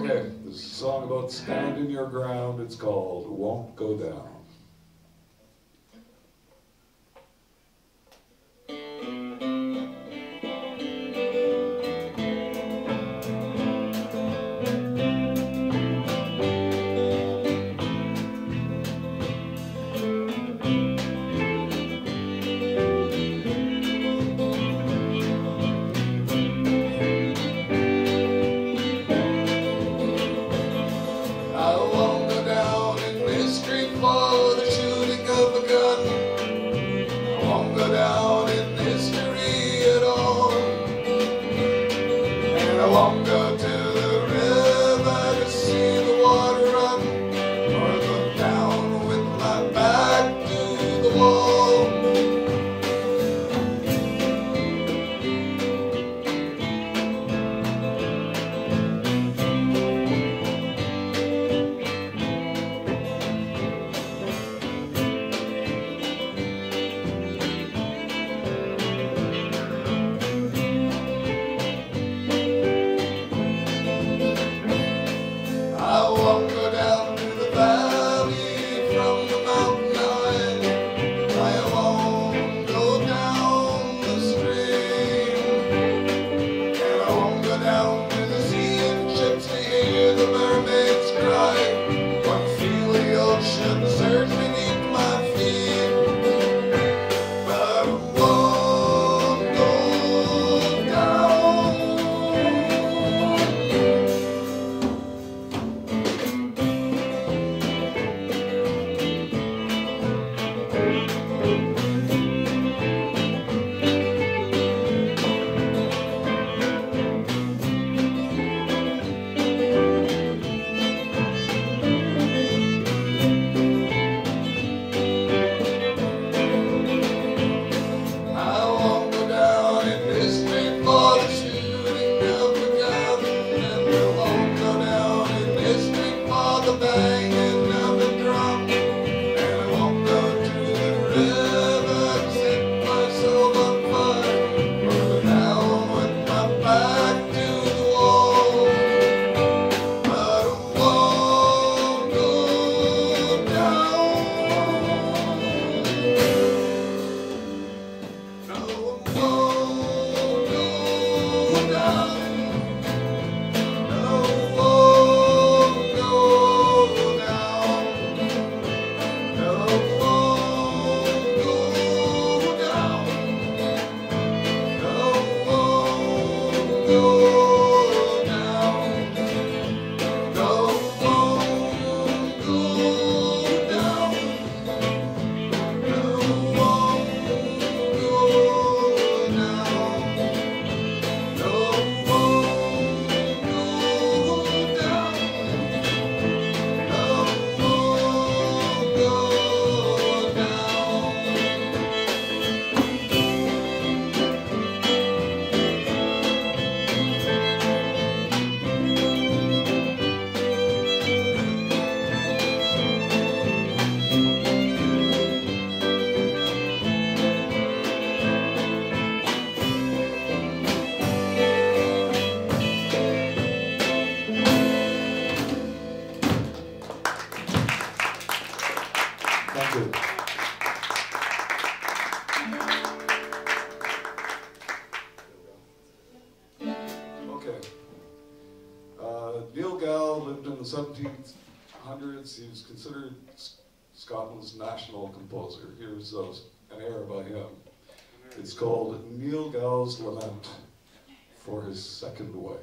Okay, this is a song about standing your ground. It's called Won't Go Down. he's considered Scotland's national composer. Here's an air by him. It's called Neil Gow's Lament for his second wife.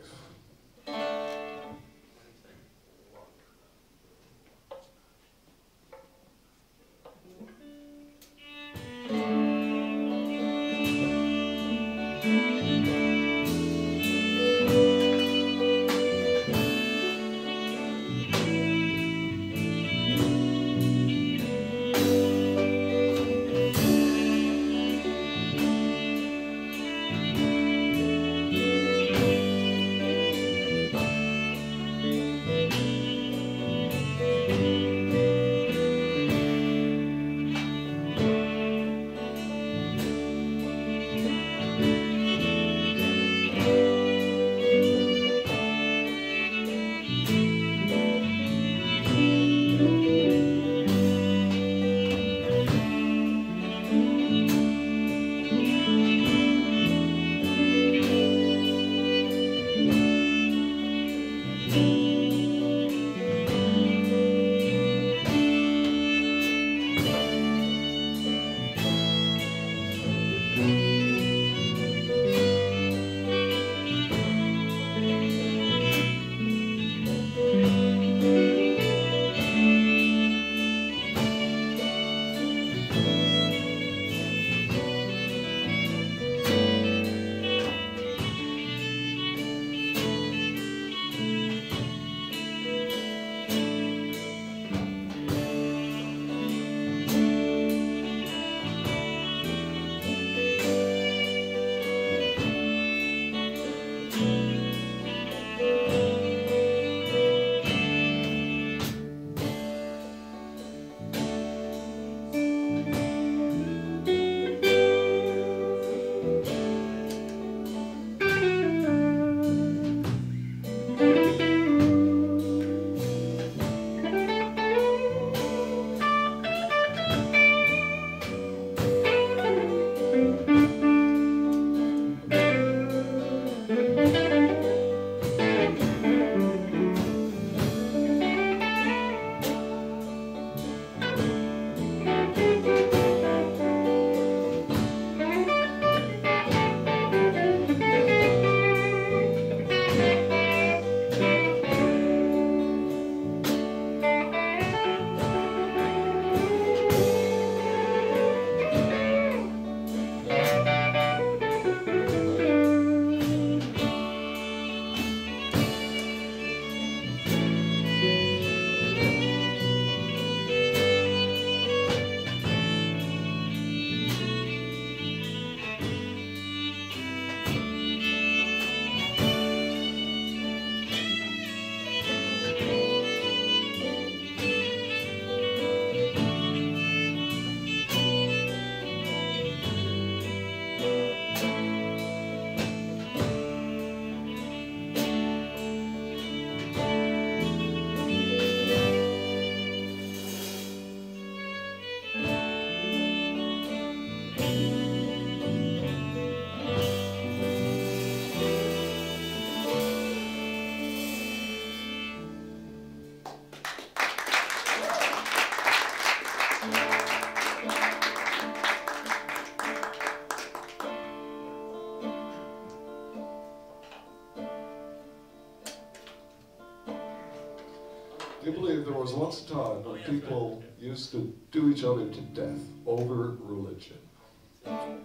Do you believe there was once a time oh, when people used to do each other to death over religion?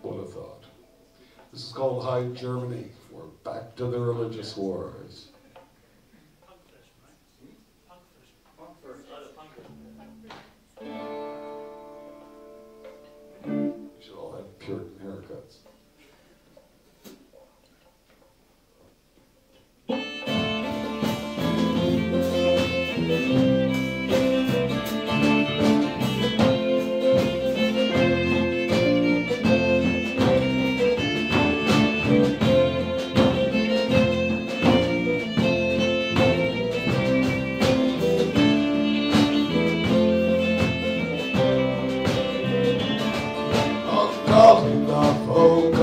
What a thought. This is called High Germany. We're back to the religious wars. Oh,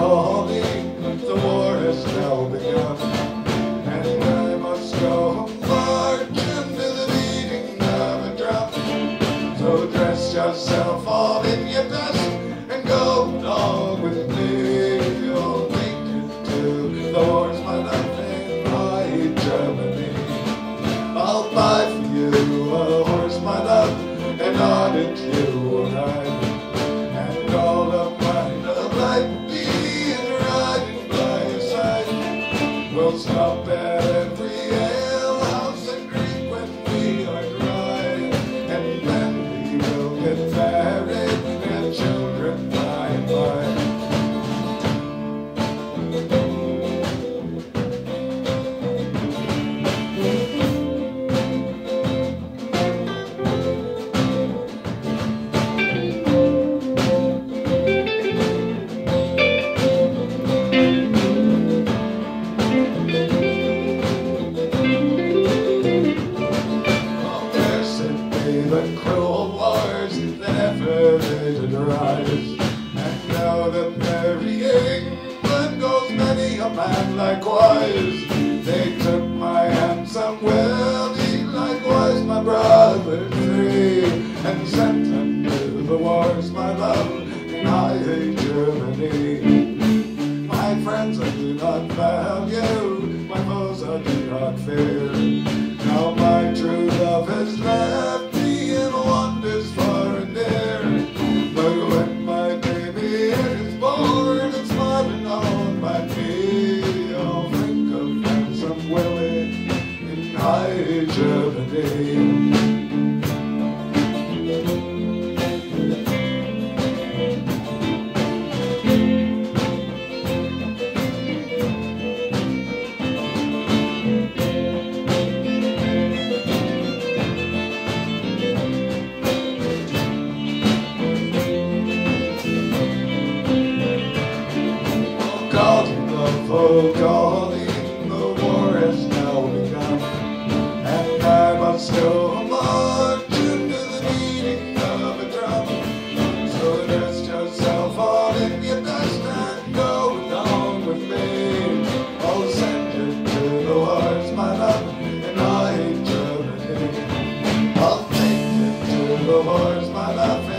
the wars, my love,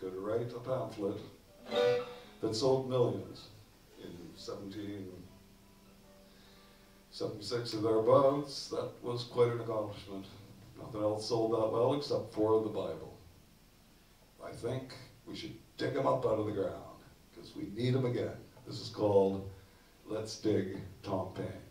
could write a pamphlet that sold millions in 1776 or thereabouts. That was quite an accomplishment. Nothing else sold that well except for the Bible. I think we should dig them up out of the ground because we need them again. This is called Let's Dig Tom Paine.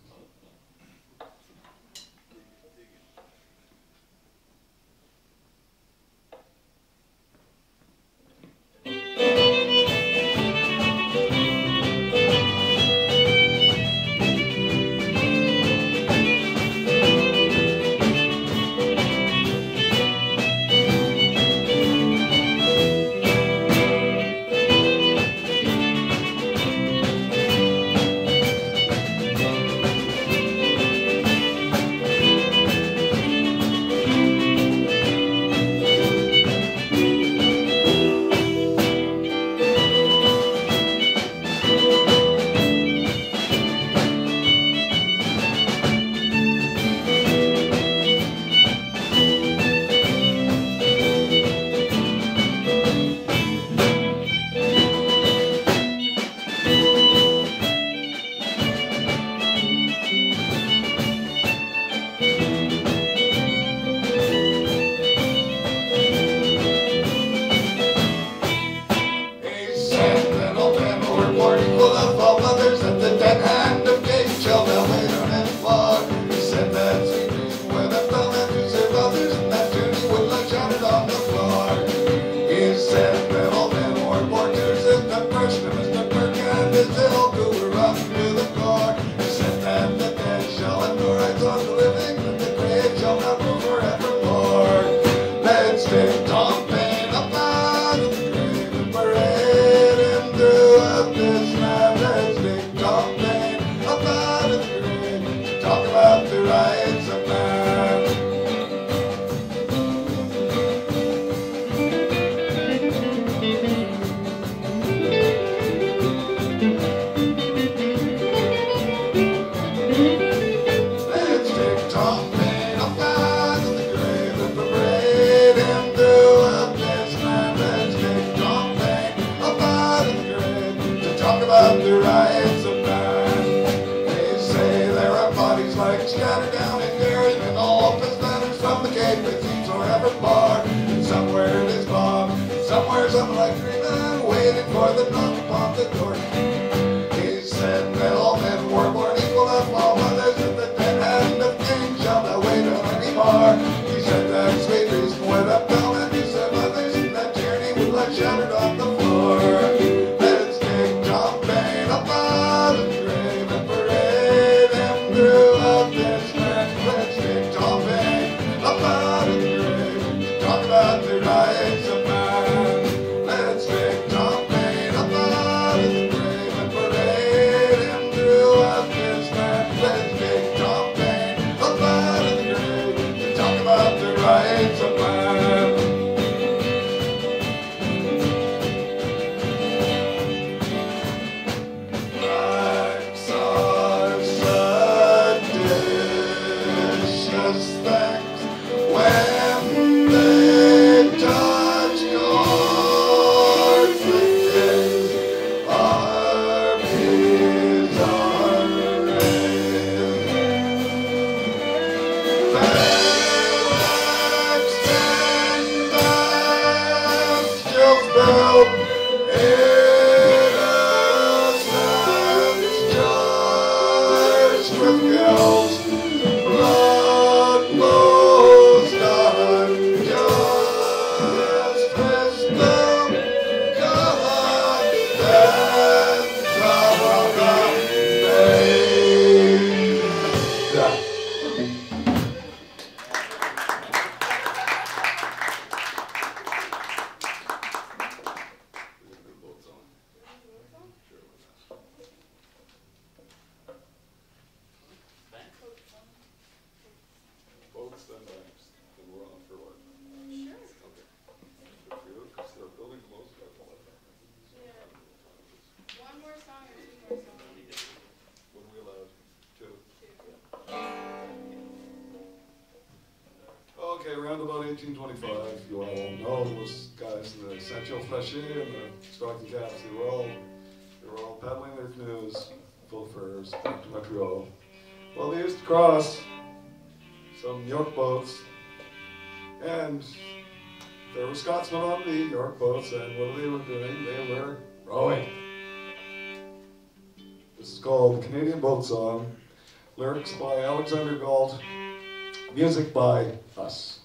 1925. you all know, those guys in the ceinture fléchée and the Stockton Caps. They were all, they were all paddling their canoes, full furs, back to Montreal. Well, they used to cross some York boats, and there were Scotsmen on the York boats, and what they were doing, they were rowing. This is called Canadian Boat Song, lyrics by Alexander Galt, music by us.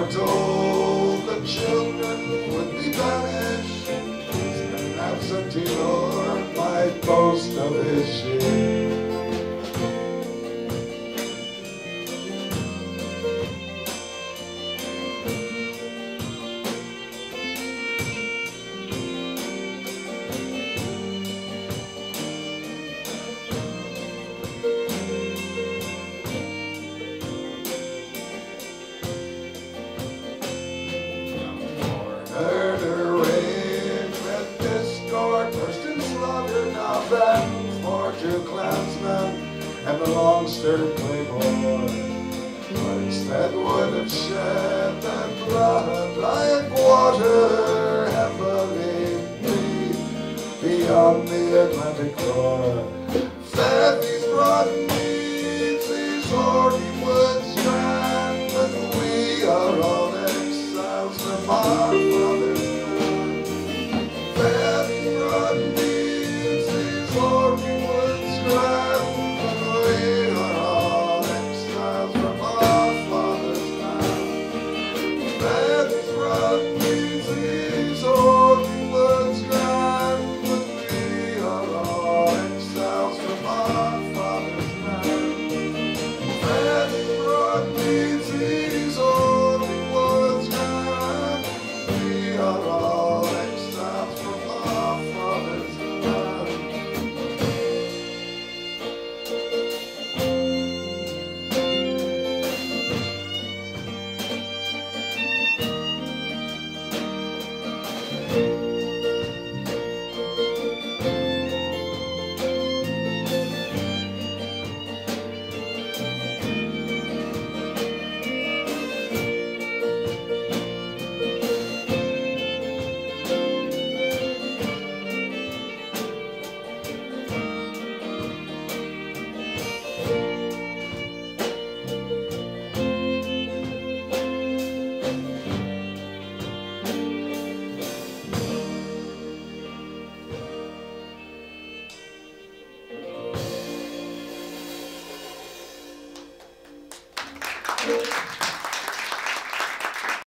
for.